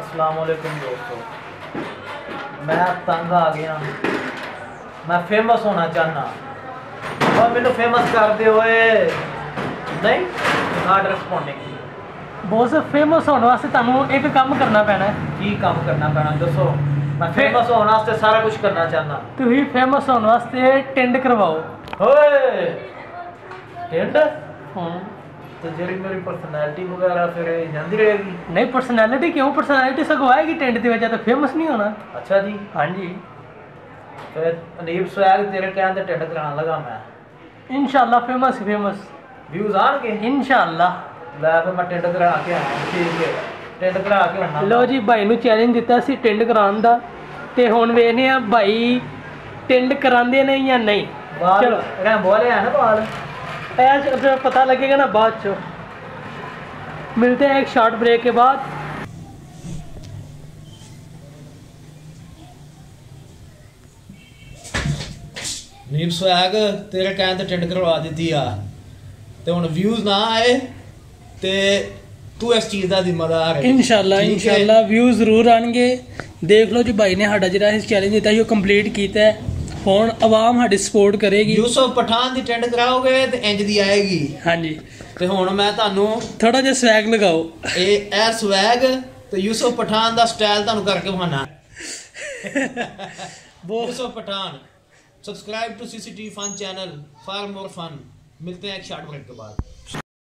ਅਸਲਾਮ ਵਾਲੇਕੁਮ ਦੋਸਤੋ। ਮੈਂ ਤੰਗ ਆ ਗਿਆ। ਮੈਂ ਫੇਮਸ ਹੋਣਾ ਚਾਹਨਾ ਔਰ ਮੈਨੂੰ ਫੇਮਸ ਕਰਦੇ ਹੋਏ ਨਹੀਂ ਨਾਟ ਰਿਸਪੌਂਡਿੰਗ ਬੋਸ ਫੇਮਸ ਹੋਣ ਵਾਸਤੇ ਤੁਹਾਨੂੰ ਇੱਕ ਕੰਮ ਕਰਨਾ ਪੈਣਾ ਹੈ। ਕੀ ਕੰਮ ਕਰਨਾ ਪੈਣਾ ਦੱਸੋ। ਮੈਂ ਫੇਮਸ ਹੋਣ ਵਾਸਤੇ ਸਾਰਾ ਕੁਝ ਕਰਨਾ ਚਾਹਨਾ ਤੁਸੀਂ ਫੇਮਸ ਹੋਣ ਵਾਸਤੇ ਟੈਂਡ ਕਰਵਾਓ। ਓਏ ਟੈਂਡ ਹਾਂ। ਤੇ ਜਿਹੜੀ ਮੇਰੀ ਪਰਸਨੈਲਿਟੀ ਵਗੈਰਾ ਫਿਰ ਇਹ ਜਾਂਦੀ ਰਹੇਗੀ? ਨਹੀਂ ਪਰਸਨੈਲਿਟੀ ਕਿਉਂ? ਪਰਸਨੈਲਿਟੀ ਸਗੋਂ ਆਏਗੀ ਟੈਂਡ ਦੀ ਵਜ੍ਹਾ ਤਾਂ ਫੇਮਸ ਨਹੀਂ ਹੋਣਾ। ਅੱਛਾ ਜੀ। ਹਾਂਜੀ। ਫਿਰ ਅਨੀਬ ਸਵੈਗ ਤੇਰੇ ਕਹਿਣ ਤੇ ਟੈਂਡ ਕਰਾਉਣ ਲਗਾ ਮੈਂ। ਇਨਸ਼ਾਅੱਲਾ ਫੇਮਸ ਫੇਮਸ ਵਿਊਜ਼ ਆਣਗੇ? ਇਨਸ਼ਾਅੱਲਾ। ਲੈ ਫਿਰ ਮੈਂ ਟੈਂਡ ਕਰਾ ਕੇ ਆਇਆ ਠੀਕ ਹੈ। ਟੈਂਡ ਕਰਾ ਕੇ ਆਉਣਾ। ਲੋ ਜੀ ਭਾਈ ਨੂੰ ਚੈਲੰਜ ਦਿੱਤਾ ਸੀ ਟੈਂਡ ਕਰਾਉਣ ਦਾ। ਤੇ ਹੁਣ ਵੇਖਨੇ ਆ ਭਾਈ ਟੈਂਡ ਕਰਾਉਂਦੇ ਨੇ ਜਾਂ ਨਹੀਂ। ਚਲੋ। ਰੈਂਬੋ ਵਾਲੇ ਆ ਨਾ ਬਾਲ? ऐसे फिर पता लगेगा ना बाद चो मिलते हैं एक शॉर्ट ब्रेक के बाद ਨੀਬ ਸਵੈਗ ਤੇਰੇ ਕਹਿਣ ਤੇ ਟੈਂਡ ਕਰਵਾ ਦਿੱਤੀ ਆ ਤੇ ਹੁਣ ਵਿਊਜ਼ ਨਾ ਆਏ ਤੇ ਤੂੰ ਇਸ ਚੀਜ਼ ਦਾ ਜ਼ਿੰਮੇਦਾਰ ਹੈ ਇਨਸ਼ਾਅੱਲਾ ਠੀਕ ਹੈ? ਇਨਸ਼ਾਅੱਲਾ ਵਿਊ ਜ਼ਰੂਰ ਆਣਗੇ ਦੇਖ ਲਓ ਜੀ ਭਾਈ ਨੇ ਸਾਡਾ ਜਿਹੜਾ ਇਸ ਚੈਲੰਜ ਦਿੱਤਾ ਸੀ ਉਹ ਕੰਪਲੀਟ ਕੀਤਾ ਹੈ ਹੁਣ ਆਵਾਮ ਸਾਡੀ ਸਪੋਰਟ ਕਰੇਗੀ। ਯੂਸਫ ਪਠਾਨ ਦੀ ਟੈਂਡ ਕਰਾਓਗੇ ਤੇ ਇੰਜ ਦੀ ਆਏਗੀ। ਹਾਂਜੀ। ਤੇ ਹੁਣ ਮੈਂ ਤੁਹਾਨੂੰ ਥੋੜਾ ਜਿਹਾ ਸਵੈਗ ਲਗਾਓ। ਇਹ ਇਹ ਸਵੈਗ ਤੇ ਯੂਸਫ ਪਠਾਨ ਦਾ ਸਟਾਈਲ ਤੁਹਾਨੂੰ ਕਰਕੇ ਵਿਖਾਣਾ Yusuf Pathan subscribe to CCT fun channel for more fun ਮਿਲਤੇ ਹੈ ਇੱਕ ਸ਼ਾਰਟ ਬ੍ਰੇਕ ਕੇ ਬਾਅਦ।